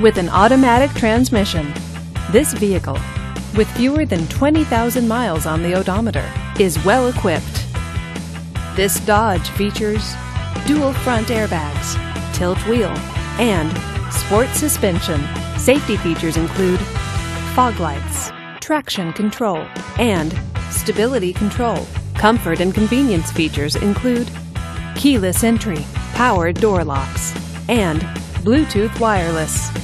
with an automatic transmission. This vehicle, with fewer than 20,000 miles on the odometer, is well equipped. This Dodge features dual front airbags, tilt wheel, and sport suspension. Safety features include fog lights, traction control, and stability control. Comfort and convenience features include keyless entry, powered door locks, and Bluetooth wireless.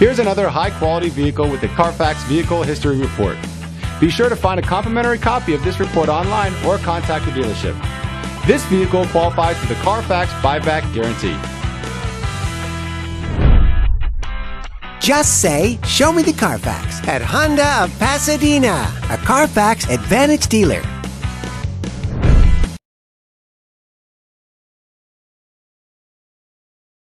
Here's another high quality vehicle with the Carfax Vehicle History Report. Be sure to find a complimentary copy of this report online or contact the dealership. This vehicle qualifies for the Carfax buyback guarantee. Just say, Show me the Carfax at Honda of Pasadena, a Carfax Advantage dealer.